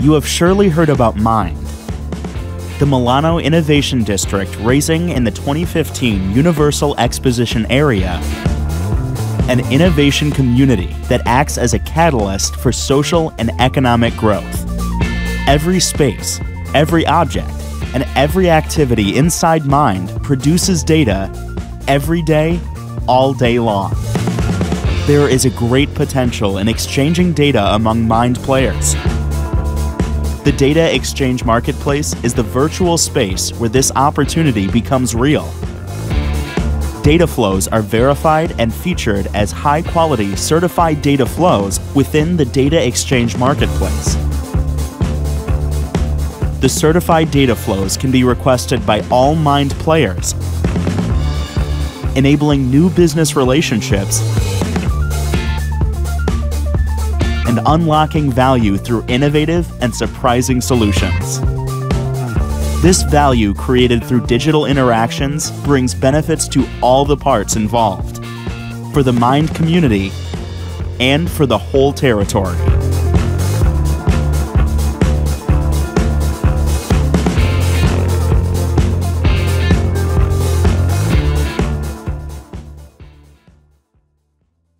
you have surely heard about Mind, the Milano Innovation District racing in the 2015 Universal Exposition area, an innovation community that acts as a catalyst for social and economic growth. Every space, every object, and every activity inside Mind produces data every day, all day long. There is a great potential in exchanging data among Mind players. The Data Exchange Marketplace is the virtual space where this opportunity becomes real. Data flows are verified and featured as high quality certified data flows within the Data Exchange Marketplace. The certified data flows can be requested by all Mind players, enabling new business relationships and unlocking value through innovative and surprising solutions. This value created through digital interactions brings benefits to all the parts involved, for the Mind community, and for the whole territory.